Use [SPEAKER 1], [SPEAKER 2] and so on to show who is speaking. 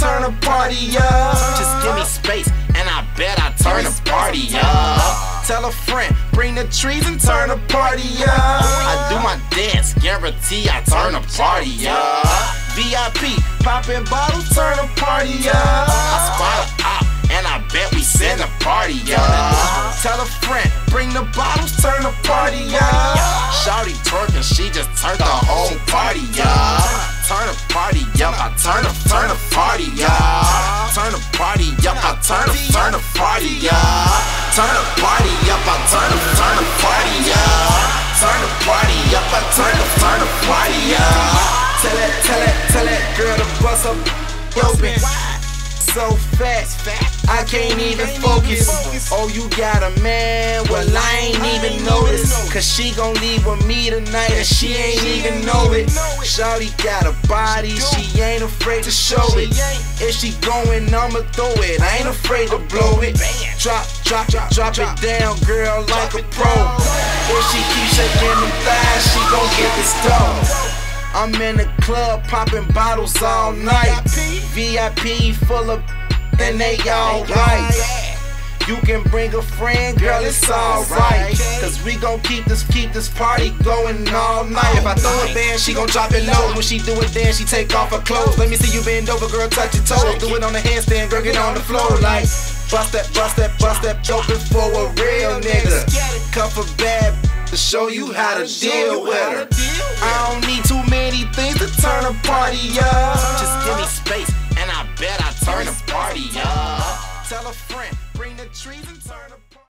[SPEAKER 1] party up.
[SPEAKER 2] Just give me space and I bet I turn the party up.
[SPEAKER 1] Tell a friend, bring the trees and turn the party up.
[SPEAKER 2] I do my dance, guarantee I turn the party up.
[SPEAKER 1] VIP, popping bottles, turn the party up.
[SPEAKER 2] I spot a op and I bet we send the party up.
[SPEAKER 1] Tell a friend, bring the bottles, turn the party up.
[SPEAKER 2] Shawty twerking, she just turned the up, I turn the turn the party up. Turn the party up, I turn the turn the party up. Turn the party up, I turn the turn the party up. Turn the party up, I turn the turn the party up.
[SPEAKER 1] Tell that, tell that, tell that girl to bust up open. So fast, I can't even focus. Oh, you got a man? Well, I ain't even noticed. Cause she gon' leave with me tonight and she ain't even know it. Shawty got a body, she ain't afraid to show it. If she going, I'ma throw it. I ain't afraid to blow it. Drop, drop, drop, drop it down, girl, like a pro. If she keep shaking them thighs, she gon' get this dough. I'm in the club popping bottles all night. VIP full of and they alright. You can bring a friend, girl, it's alright. Cause we gon' keep this keep this party going all night. If I throw a band, she gon' drop it low. When she do it, then she take off her clothes. Let me see you bend over, girl, touch your toes. Do it on the handstand, girl, get on the floor like. Bust that, bust that, bust that, open for a real nigga. Come for bad to show you how to deal with her. I don't need too many things to turn a party up.
[SPEAKER 2] Just give me space and I bet I turn the party up.
[SPEAKER 1] Tell a friend, trees and turn the